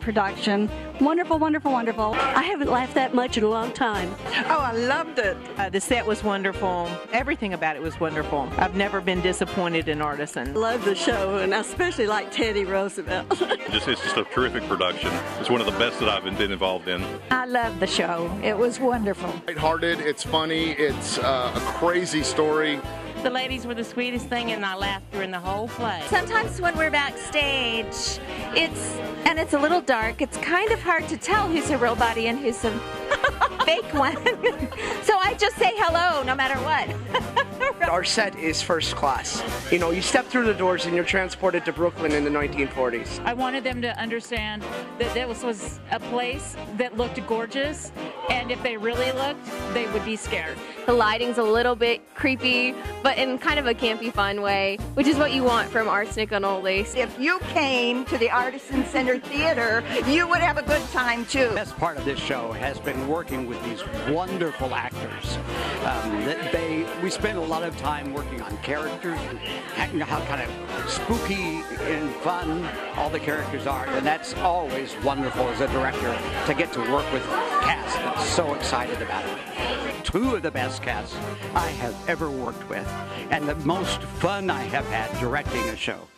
production. Wonderful, wonderful, wonderful. I haven't laughed that much in a long time. Oh, I loved it. Uh, the set was wonderful. Everything about it was wonderful. I've never been disappointed in Artisan. Love the show, and I especially like Teddy Roosevelt. just, it's just a terrific production. It's one of the best that I've been involved in. I love the show. It was wonderful. Lighthearted, it's funny, it's uh, a crazy story. The ladies were the sweetest thing, and I laughed during the whole play. Sometimes when we're backstage, it's and it's a little dark. It's kind of hard to tell who's a real body and who's a fake one. so I just say hello no matter what. Our set is first class. You know, you step through the doors and you're transported to Brooklyn in the 1940s. I wanted them to understand that this was a place that looked gorgeous, and if they really looked, they would be scared. The lighting's a little bit creepy, but in kind of a campy fun way, which is what you want from Arsenic and Old Lace. If you came to the Artisan Center Theater, you would have a good time too. The best part of this show has been working with these wonderful actors. Um, they, we spend a lot of time working on characters and how kind of spooky and fun all the characters are, and that's always wonderful as a director to get to work with cast that's so excited about it. Two of the best I have ever worked with, and the most fun I have had directing a show.